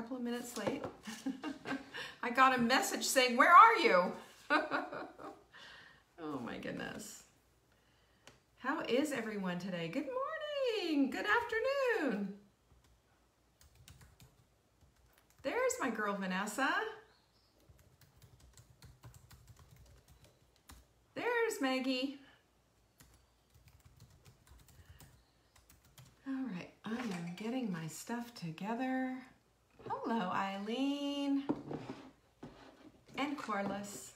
couple of minutes late. I got a message saying, Where are you? oh my goodness. How is everyone today? Good morning. Good afternoon. There's my girl Vanessa. There's Maggie. All right, I am getting my stuff together. Hello, Eileen and Corliss.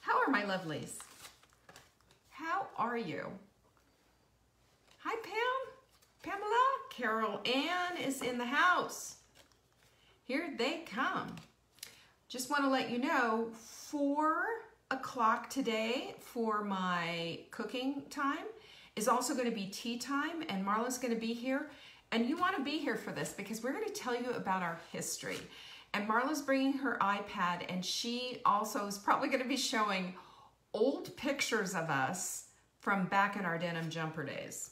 How are my lovelies? How are you? Hi, Pam, Pamela, Carol Ann is in the house. Here they come. Just want to let you know, four o'clock today for my cooking time is also going to be tea time and Marla's going to be here. And you want to be here for this because we're going to tell you about our history. And Marla's bringing her iPad and she also is probably going to be showing old pictures of us from back in our denim jumper days.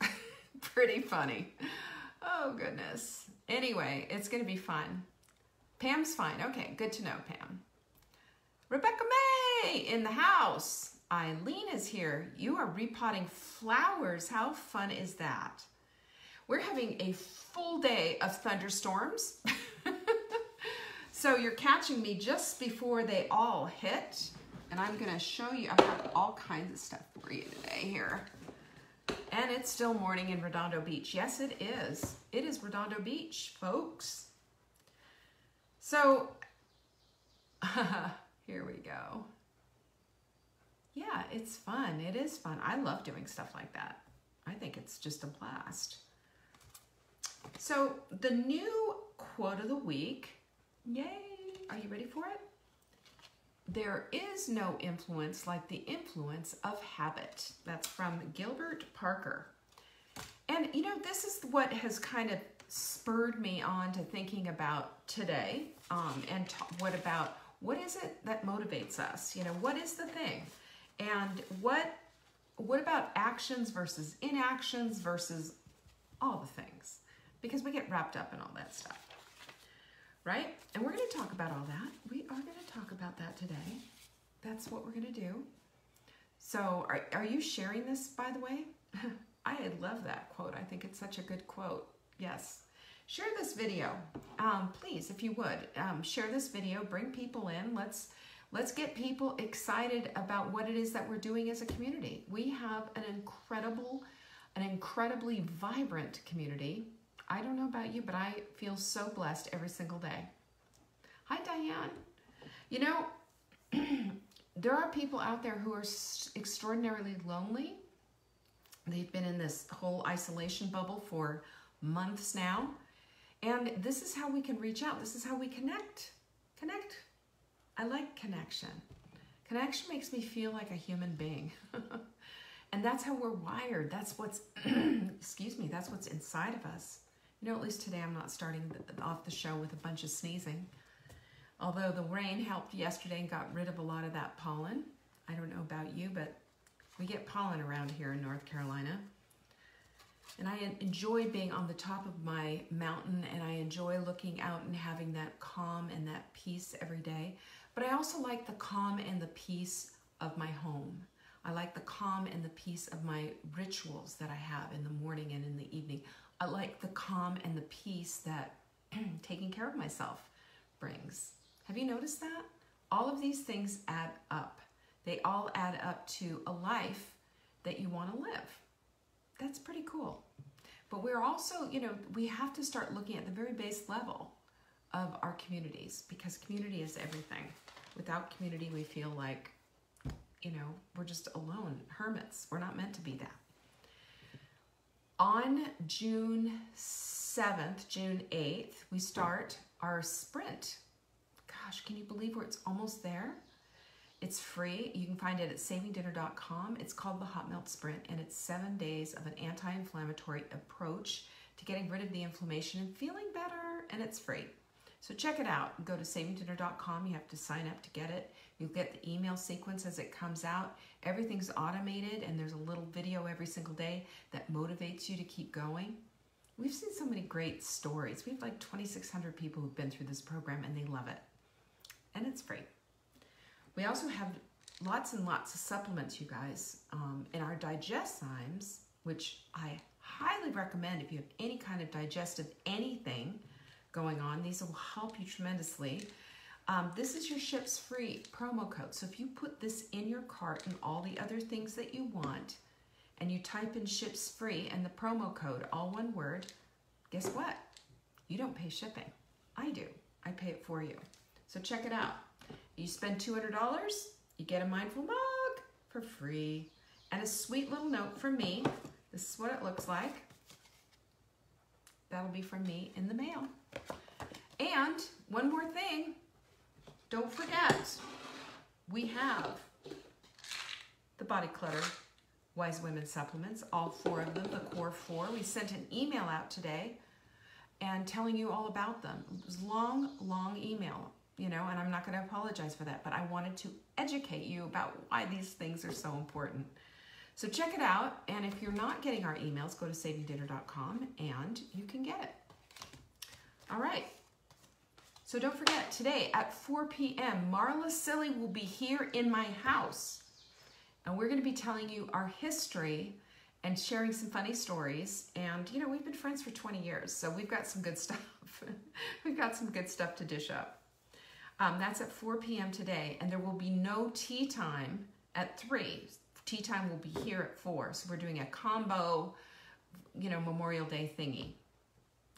Pretty funny. Oh, goodness. Anyway, it's going to be fun. Pam's fine. Okay, good to know, Pam. Rebecca May in the house. Eileen is here. You are repotting flowers. How fun is that? We're having a full day of thunderstorms. so you're catching me just before they all hit. And I'm gonna show you, I've got all kinds of stuff for you today here. And it's still morning in Redondo Beach. Yes, it is. It is Redondo Beach, folks. So, here we go yeah, it's fun. It is fun. I love doing stuff like that. I think it's just a blast. So the new quote of the week, yay, are you ready for it? There is no influence like the influence of habit. That's from Gilbert Parker. And you know, this is what has kind of spurred me on to thinking about today um, and what about what is it that motivates us? You know, what is the thing? And what what about actions versus inactions versus all the things? Because we get wrapped up in all that stuff. Right? And we're going to talk about all that. We are going to talk about that today. That's what we're going to do. So, are, are you sharing this, by the way? I love that quote. I think it's such a good quote. Yes. Share this video. Um, please, if you would. Um, share this video. Bring people in. Let's Let's get people excited about what it is that we're doing as a community. We have an incredible, an incredibly vibrant community. I don't know about you, but I feel so blessed every single day. Hi, Diane. You know, there are people out there who are extraordinarily lonely. They've been in this whole isolation bubble for months now. And this is how we can reach out. This is how we connect. Connect I like connection. Connection makes me feel like a human being. and that's how we're wired. That's what's, excuse me, that's what's inside of us. You know, at least today I'm not starting off the show with a bunch of sneezing. Although the rain helped yesterday and got rid of a lot of that pollen. I don't know about you, but we get pollen around here in North Carolina. And I enjoy being on the top of my mountain and I enjoy looking out and having that calm and that peace every day. But I also like the calm and the peace of my home. I like the calm and the peace of my rituals that I have in the morning and in the evening. I like the calm and the peace that taking care of myself brings. Have you noticed that? All of these things add up. They all add up to a life that you want to live. That's pretty cool. But we're also, you know, we have to start looking at the very base level of our communities because community is everything. Without community, we feel like, you know, we're just alone, hermits. We're not meant to be that. On June 7th, June 8th, we start our sprint. Gosh, can you believe where it's almost there? It's free. You can find it at savingdinner.com. It's called the Hot Mess Sprint, and it's seven days of an anti inflammatory approach to getting rid of the inflammation and feeling better, and it's free. So check it out. Go to savingdinner.com. You have to sign up to get it. You'll get the email sequence as it comes out. Everything's automated and there's a little video every single day that motivates you to keep going. We've seen so many great stories. We have like 2,600 people who've been through this program and they love it. And it's free. We also have lots and lots of supplements, you guys, um, in our Digestzymes, which I highly recommend if you have any kind of digestive anything going on. These will help you tremendously. Um, this is your ships free promo code. So if you put this in your cart and all the other things that you want, and you type in ships free and the promo code, all one word, guess what? You don't pay shipping. I do. I pay it for you. So check it out. You spend $200, you get a mindful mug for free and a sweet little note from me. This is what it looks like. That'll be from me in the mail. And one more thing, don't forget, we have the Body Clutter Wise Women supplements, all four of them, the core four. We sent an email out today and telling you all about them. It was long, long email, you know, and I'm not going to apologize for that, but I wanted to educate you about why these things are so important. So check it out, and if you're not getting our emails, go to savingdinner.com and you can get it. All right. So don't forget, today at 4 p.m., Marla Cilley will be here in my house. And we're going to be telling you our history and sharing some funny stories. And, you know, we've been friends for 20 years, so we've got some good stuff. we've got some good stuff to dish up. Um, that's at 4 p.m. today, and there will be no tea time at 3. Tea time will be here at 4. So we're doing a combo, you know, Memorial Day thingy.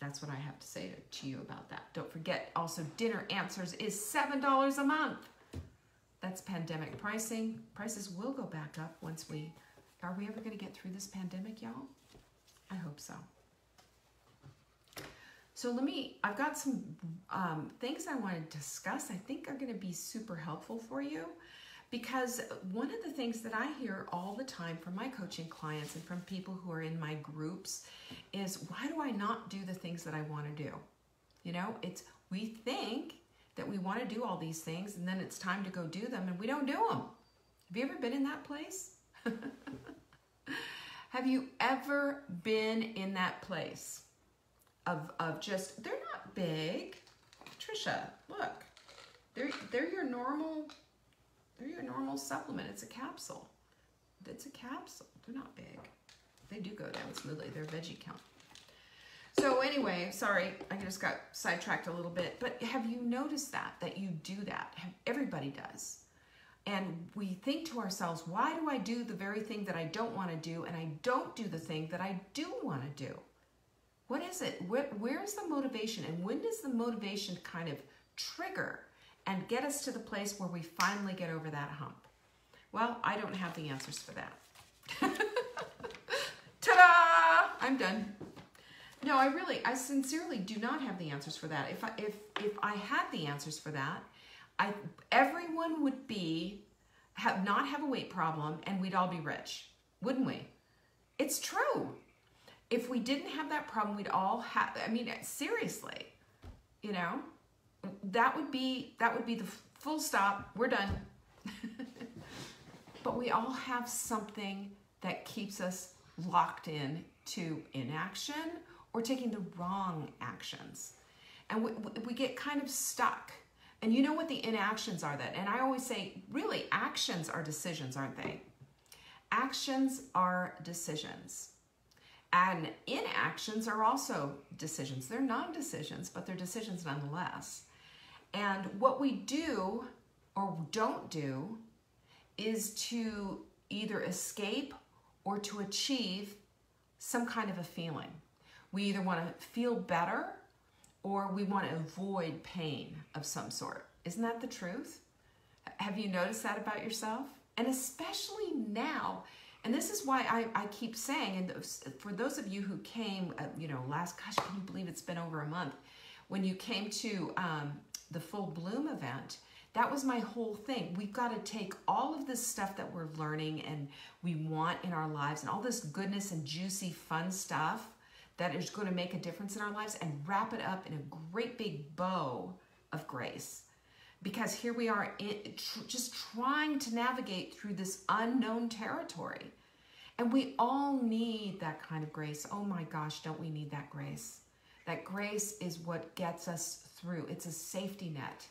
That's what I have to say to you about that. Don't forget, also, Dinner Answers is $7 a month. That's pandemic pricing. Prices will go back up once we, are we ever going to get through this pandemic, y'all? I hope so. So let me, I've got some um, things I want to discuss I think are going to be super helpful for you because one of the things that I hear all the time from my coaching clients and from people who are in my groups is why do I not do the things that I want to do? You know, it's we think that we want to do all these things and then it's time to go do them and we don't do them. Have you ever been in that place? Have you ever been in that place of, of just, they're not big. Trisha, look, they're, they're your normal they're your normal supplement. It's a capsule. It's a capsule. They're not big. They do go down smoothly. They're veggie count. So anyway, sorry, I just got sidetracked a little bit. But have you noticed that, that you do that? Everybody does. And we think to ourselves, why do I do the very thing that I don't want to do and I don't do the thing that I do want to do? What is it? Where, where's the motivation? And when does the motivation kind of trigger? And get us to the place where we finally get over that hump? Well, I don't have the answers for that. Ta-da! I'm done. No, I really, I sincerely do not have the answers for that. If I, if if I had the answers for that, I everyone would be have not have a weight problem and we'd all be rich, wouldn't we? It's true. If we didn't have that problem, we'd all have. I mean, seriously, you know that would be that would be the full stop. We're done. but we all have something that keeps us locked in to inaction or taking the wrong actions. And we, we get kind of stuck. And you know what the inactions are that? And I always say, really, actions are decisions, aren't they? Actions are decisions. And inactions are also decisions. They're non decisions, but they're decisions nonetheless. And what we do or don't do is to either escape or to achieve some kind of a feeling. We either want to feel better or we want to avoid pain of some sort. Isn't that the truth? Have you noticed that about yourself? And especially now, and this is why I, I keep saying, and for those of you who came, uh, you know, last, gosh, can you believe it's been over a month, when you came to um, the full bloom event, that was my whole thing. We've got to take all of this stuff that we're learning and we want in our lives and all this goodness and juicy, fun stuff that is going to make a difference in our lives and wrap it up in a great big bow of grace. Because here we are in, tr just trying to navigate through this unknown territory. And we all need that kind of grace. Oh my gosh, don't we need that grace? That grace is what gets us through. It's a safety net.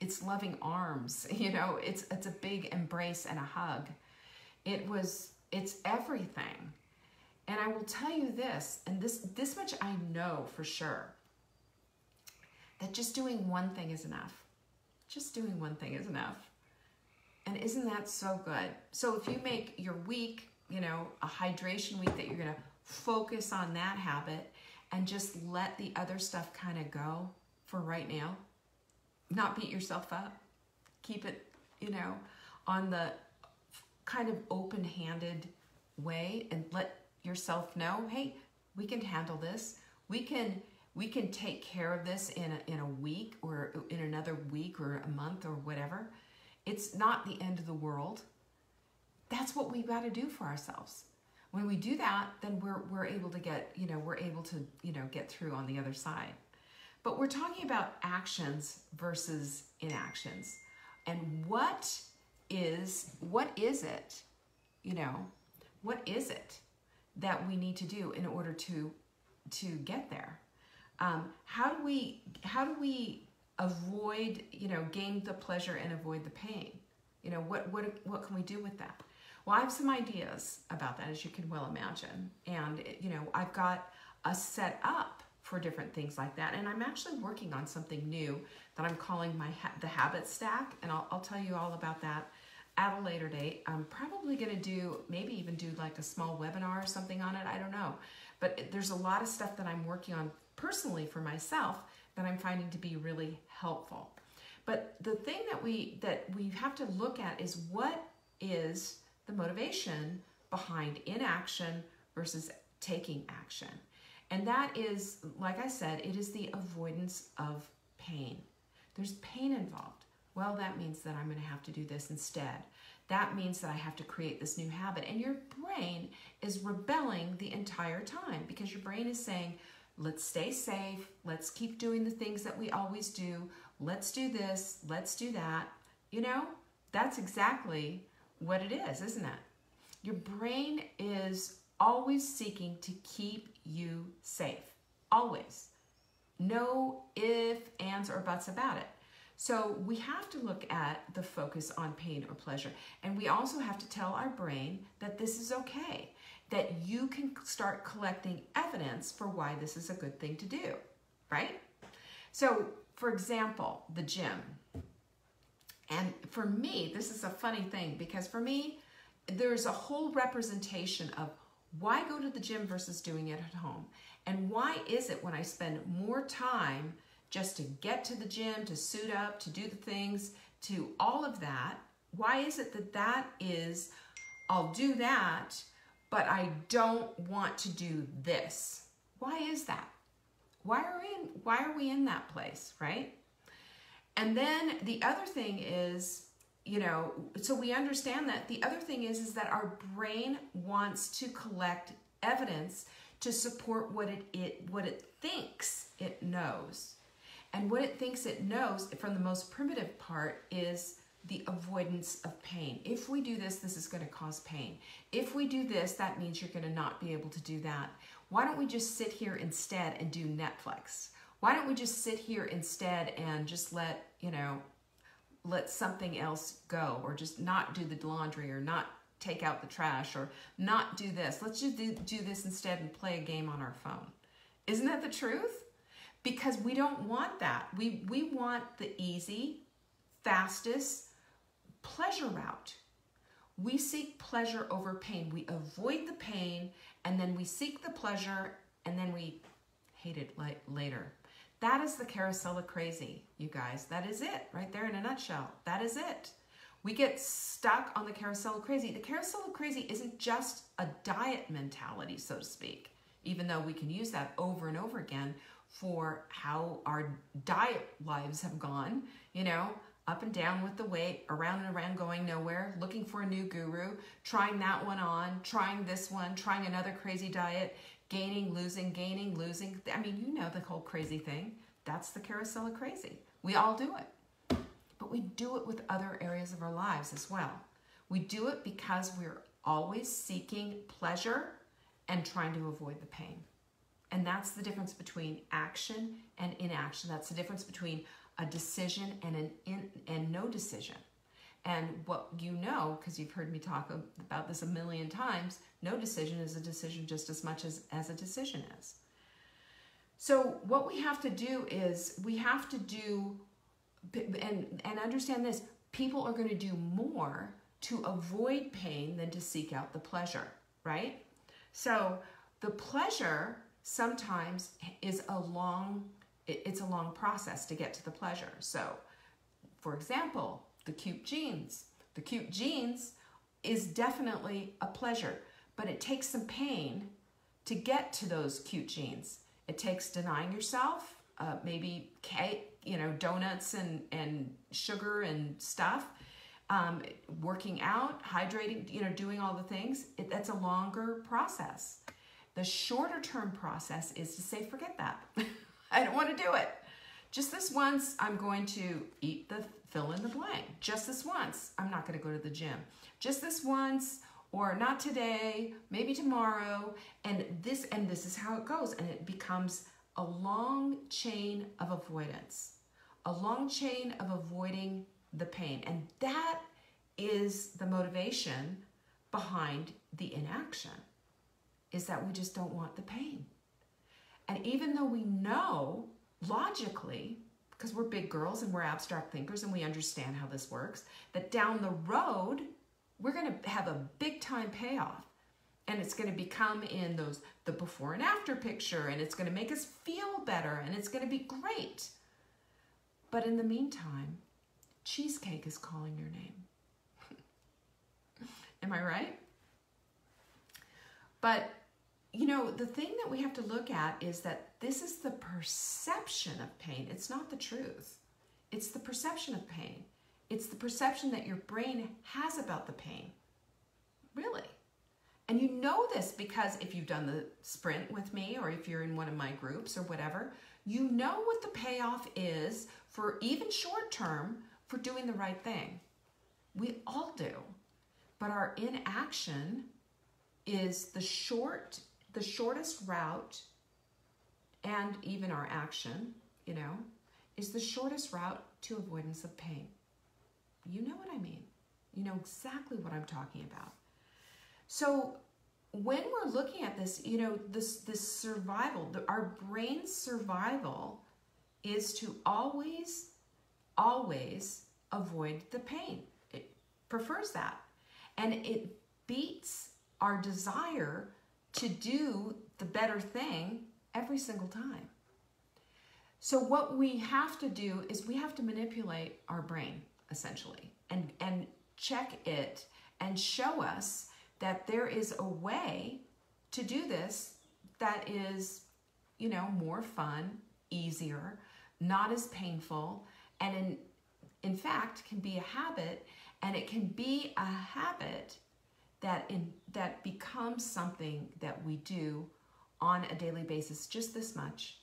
It's loving arms, you know, it's it's a big embrace and a hug. It was it's everything. And I will tell you this, and this this much I know for sure. That just doing one thing is enough. Just doing one thing is enough. And isn't that so good? So if you make your week, you know, a hydration week that you're going to focus on that habit and just let the other stuff kind of go for right now, not beat yourself up. Keep it, you know, on the kind of open handed way and let yourself know hey, we can handle this. We can. We can take care of this in a, in a week or in another week or a month or whatever. It's not the end of the world. That's what we've got to do for ourselves. When we do that, then we're, we're able to get, you know, we're able to, you know, get through on the other side. But we're talking about actions versus inactions. And what is what is it? You know, what is it that we need to do in order to to get there? Um, how do we how do we avoid you know gain the pleasure and avoid the pain? You know what what what can we do with that? Well, I have some ideas about that, as you can well imagine, and you know I've got a set up for different things like that. And I'm actually working on something new that I'm calling my ha the habit stack, and I'll, I'll tell you all about that at a later date. I'm probably going to do maybe even do like a small webinar or something on it. I don't know, but there's a lot of stuff that I'm working on personally for myself that I'm finding to be really helpful. But the thing that we that we have to look at is what is the motivation behind inaction versus taking action. And that is, like I said, it is the avoidance of pain. There's pain involved. Well, that means that I'm going to have to do this instead. That means that I have to create this new habit. And your brain is rebelling the entire time because your brain is saying, let's stay safe. Let's keep doing the things that we always do. Let's do this. Let's do that. You know, that's exactly what it is, isn't it? Your brain is always seeking to keep you safe. Always. No if, ands, or buts about it. So we have to look at the focus on pain or pleasure. And we also have to tell our brain that this is okay, that you can start collecting evidence for why this is a good thing to do, right? So, for example, the gym. And for me, this is a funny thing because for me, there's a whole representation of why go to the gym versus doing it at home? And why is it when I spend more time just to get to the gym, to suit up, to do the things, to all of that, why is it that that is, I'll do that, but I don't want to do this? Why is that? Why are we in, why are we in that place, right? And then the other thing is you know so we understand that the other thing is is that our brain wants to collect evidence to support what it, it what it thinks it knows and what it thinks it knows from the most primitive part is the avoidance of pain. If we do this, this is going to cause pain. If we do this, that means you're going to not be able to do that. Why don't we just sit here instead and do Netflix? Why don't we just sit here instead and just let, you know, let something else go or just not do the laundry or not take out the trash or not do this. Let's just do, do this instead and play a game on our phone. Isn't that the truth? Because we don't want that. We, we want the easy, fastest pleasure route. We seek pleasure over pain. We avoid the pain and then we seek the pleasure and then we hate it later. That is the carousel of crazy, you guys. That is it right there in a nutshell. That is it. We get stuck on the carousel of crazy. The carousel of crazy isn't just a diet mentality, so to speak, even though we can use that over and over again for how our diet lives have gone, you know, up and down with the weight, around and around going nowhere, looking for a new guru, trying that one on, trying this one, trying another crazy diet, gaining, losing, gaining, losing. I mean, you know the whole crazy thing. That's the carousel of crazy. We all do it. But we do it with other areas of our lives as well. We do it because we're always seeking pleasure and trying to avoid the pain. And that's the difference between action and inaction. That's the difference between a decision and an in, and no decision. And what you know, because you've heard me talk about this a million times, no decision is a decision just as much as, as a decision is. So what we have to do is we have to do and and understand this, people are going to do more to avoid pain than to seek out the pleasure, right? So the pleasure sometimes is a long it's a long process to get to the pleasure. So, for example, the cute jeans. The cute jeans is definitely a pleasure, but it takes some pain to get to those cute jeans. It takes denying yourself, uh, maybe cake, you know, donuts and, and sugar and stuff, um, working out, hydrating, you know, doing all the things. It, that's a longer process. The shorter term process is to say, forget that. I don't want to do it. Just this once, I'm going to eat the fill in the blank. Just this once, I'm not going to go to the gym. Just this once, or not today, maybe tomorrow, and this and this is how it goes, and it becomes a long chain of avoidance, a long chain of avoiding the pain, and that is the motivation behind the inaction, is that we just don't want the pain. And even though we know logically, because we're big girls and we're abstract thinkers and we understand how this works, that down the road, we're going to have a big time payoff. And it's going to become in those the before and after picture and it's going to make us feel better and it's going to be great. But in the meantime, cheesecake is calling your name. Am I right? But you know, the thing that we have to look at is that this is the perception of pain. It's not the truth. It's the perception of pain. It's the perception that your brain has about the pain. Really. And you know this because if you've done the sprint with me or if you're in one of my groups or whatever, you know what the payoff is for even short term for doing the right thing. We all do. But our inaction is the short the shortest route and even our action, you know, is the shortest route to avoidance of pain. You know what I mean. You know exactly what I'm talking about. So when we're looking at this, you know, this this survival, the, our brain's survival is to always, always avoid the pain. It prefers that. And it beats our desire to do the better thing every single time. So what we have to do is we have to manipulate our brain essentially and and check it and show us that there is a way to do this that is you know more fun, easier, not as painful and in in fact can be a habit and it can be a habit that in that becomes something that we do on a daily basis just this much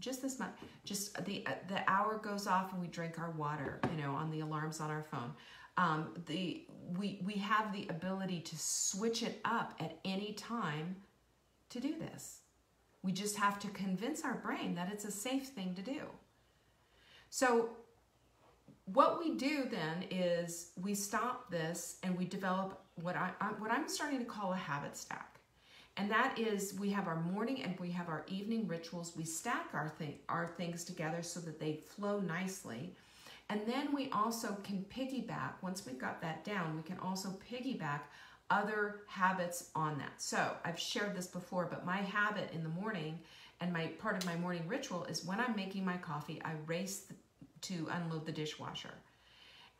just this much just the the hour goes off and we drink our water you know on the alarms on our phone. Um, the we we have the ability to switch it up at any time to do this. We just have to convince our brain that it's a safe thing to do. So what we do then is we stop this and we develop what I, I, what I'm starting to call a habit stack. And that is we have our morning and we have our evening rituals. We stack our thing our things together so that they flow nicely. And then we also can piggyback, once we've got that down, we can also piggyback other habits on that. So I've shared this before, but my habit in the morning and my part of my morning ritual is when I'm making my coffee, I race to unload the dishwasher.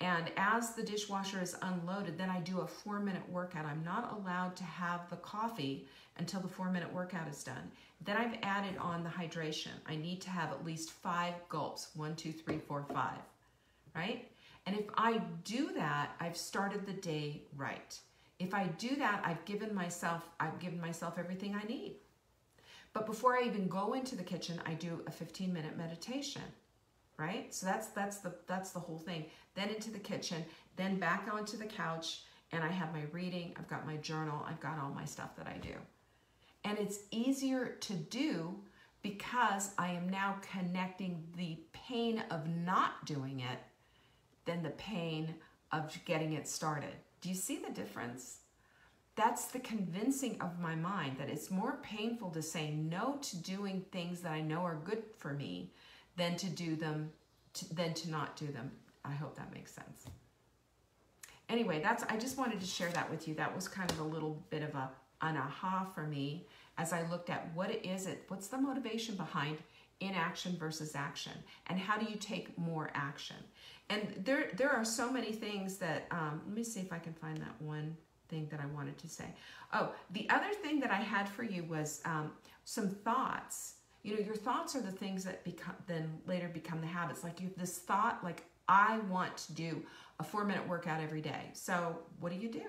And as the dishwasher is unloaded, then I do a four minute workout. I'm not allowed to have the coffee until the four minute workout is done. Then I've added on the hydration. I need to have at least five gulps one, two, three, four, five, right? And if I do that, I've started the day right. If I do that, I've given myself, I've given myself everything I need. But before I even go into the kitchen, I do a 15 minute meditation right? So that's that's the that's the whole thing. Then into the kitchen, then back onto the couch, and I have my reading, I've got my journal, I've got all my stuff that I do. And it's easier to do because I am now connecting the pain of not doing it than the pain of getting it started. Do you see the difference? That's the convincing of my mind that it's more painful to say no to doing things that I know are good for me than to do them, to, than to not do them. I hope that makes sense. Anyway, that's I just wanted to share that with you. That was kind of a little bit of a an aha for me as I looked at what it is it what's the motivation behind inaction versus action and how do you take more action and there there are so many things that um, let me see if I can find that one thing that I wanted to say oh the other thing that I had for you was um, some thoughts you know your thoughts are the things that become then later become the habits like you have this thought like I want to do a four minute workout every day so what do you do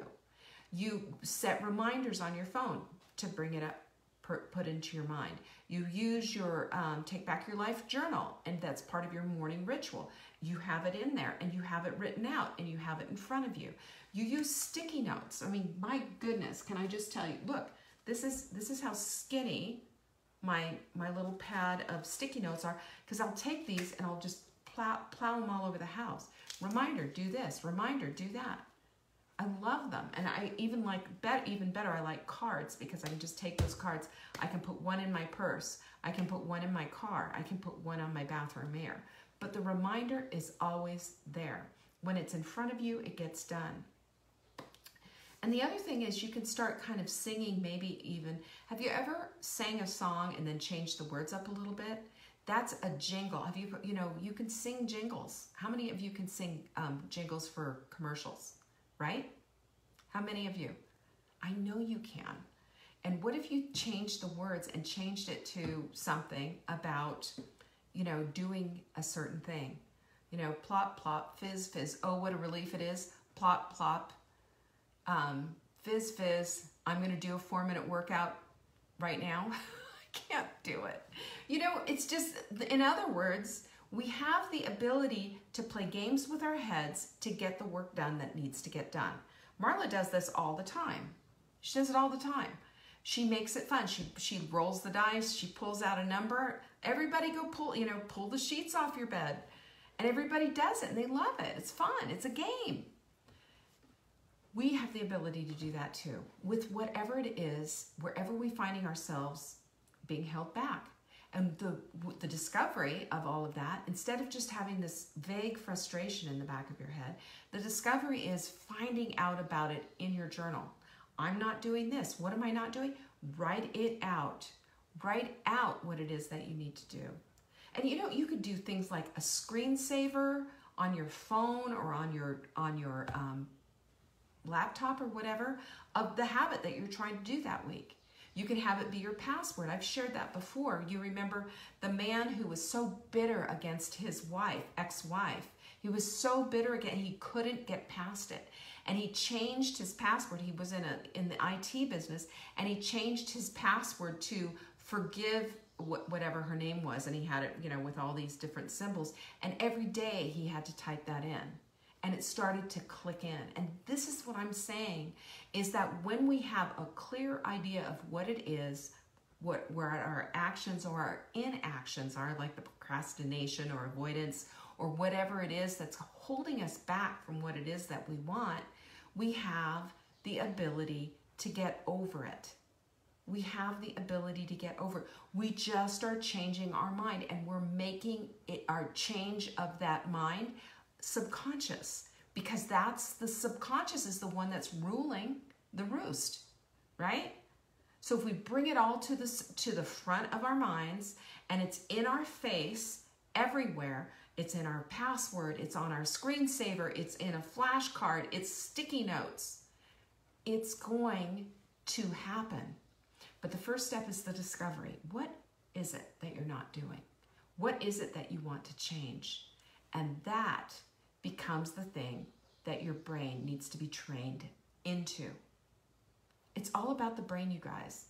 you set reminders on your phone to bring it up put into your mind. You use your um, Take Back Your Life journal, and that's part of your morning ritual. You have it in there, and you have it written out, and you have it in front of you. You use sticky notes. I mean, my goodness, can I just tell you? Look, this is this is how skinny my my little pad of sticky notes are. Because I'll take these and I'll just plow plow them all over the house. Reminder, do this. Reminder, do that. I love them. And I even like, bet, even better, I like cards because I can just take those cards. I can put one in my purse. I can put one in my car. I can put one on my bathroom mirror. But the reminder is always there. When it's in front of you, it gets done. And the other thing is you can start kind of singing, maybe even, have you ever sang a song and then changed the words up a little bit? That's a jingle. Have you, you know, you can sing jingles. How many of you can sing um, jingles for commercials? right? How many of you? I know you can. And what if you changed the words and changed it to something about, you know, doing a certain thing? You know, plop, plop, fizz, fizz. Oh, what a relief it is. Plop, plop, um, fizz, fizz. I'm going to do a four minute workout right now. I can't do it. You know, it's just, in other words, we have the ability to play games with our heads to get the work done that needs to get done. Marla does this all the time. She does it all the time. She makes it fun. She she rolls the dice, she pulls out a number. Everybody go pull, you know, pull the sheets off your bed. And everybody does it and they love it. It's fun. It's a game. We have the ability to do that too. With whatever it is, wherever we're finding ourselves being held back. And the, the discovery of all of that, instead of just having this vague frustration in the back of your head, the discovery is finding out about it in your journal. I'm not doing this. What am I not doing? Write it out. Write out what it is that you need to do. And you know, you could do things like a screensaver on your phone or on your on your um, laptop or whatever of the habit that you're trying to do that week. You can have it be your password. I've shared that before. You remember the man who was so bitter against his wife, ex-wife. He was so bitter again, he couldn't get past it. And he changed his password. He was in a in the IT business, and he changed his password to forgive whatever her name was, and he had it, you know, with all these different symbols. And every day he had to type that in and it started to click in. And this is what I'm saying is that when we have a clear idea of what it is, what where our actions or our inactions are, like the procrastination or avoidance or whatever it is that's holding us back from what it is that we want, we have the ability to get over it. We have the ability to get over it. We just are changing our mind and we're making it our change of that mind subconscious because that's the subconscious is the one that's ruling the roost, right? So if we bring it all to the to the front of our minds and it's in our face everywhere, it's in our password, it's on our screensaver, it's in a flashcard, it's sticky notes. It's going to happen. But the first step is the discovery. What is it that you're not doing? What is it that you want to change? And that becomes the thing that your brain needs to be trained into. It's all about the brain, you guys.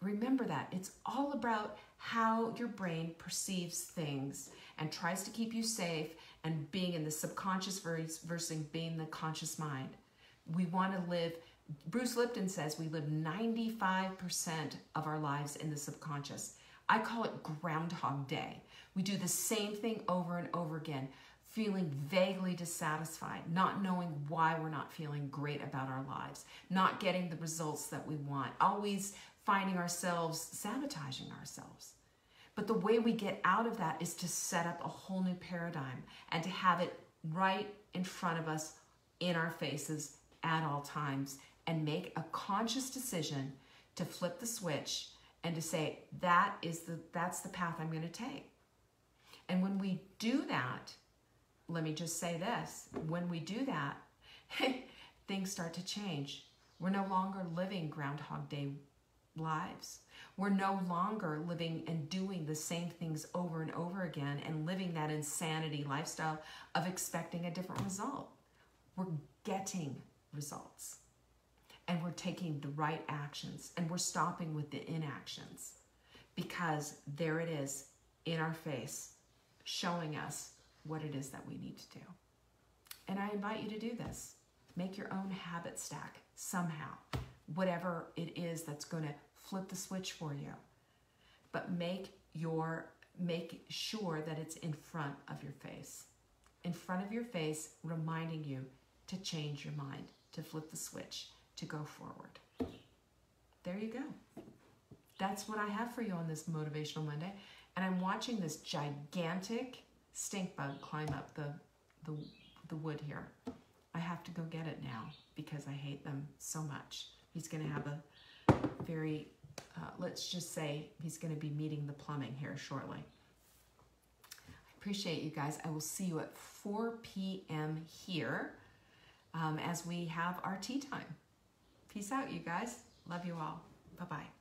Remember that. It's all about how your brain perceives things and tries to keep you safe and being in the subconscious versus being the conscious mind. We want to live Bruce Lipton says we live 95% of our lives in the subconscious. I call it Groundhog Day. We do the same thing over and over again, feeling vaguely dissatisfied, not knowing why we're not feeling great about our lives, not getting the results that we want, always finding ourselves sabotaging ourselves. But the way we get out of that is to set up a whole new paradigm and to have it right in front of us in our faces at all times and make a conscious decision to flip the switch and to say that is the that's the path I'm going to take. And when we do that, let me just say this, when we do that, things start to change. We're no longer living groundhog day lives. We're no longer living and doing the same things over and over again and living that insanity lifestyle of expecting a different result. We're getting results and we're taking the right actions and we're stopping with the inactions because there it is in our face showing us what it is that we need to do. And I invite you to do this. Make your own habit stack somehow, whatever it is that's going to flip the switch for you. But make your make sure that it's in front of your face. In front of your face, reminding you to change your mind, to flip the switch, to go forward. There you go. That's what I have for you on this Motivational Monday. And I'm watching this gigantic stink bug climb up the, the, the wood here. I have to go get it now because I hate them so much. He's going to have a very uh, let's just say he's going to be meeting the plumbing here shortly. I appreciate you guys. I will see you at 4 p.m. here um, as we have our tea time. Peace out, you guys. Love you all. Bye bye.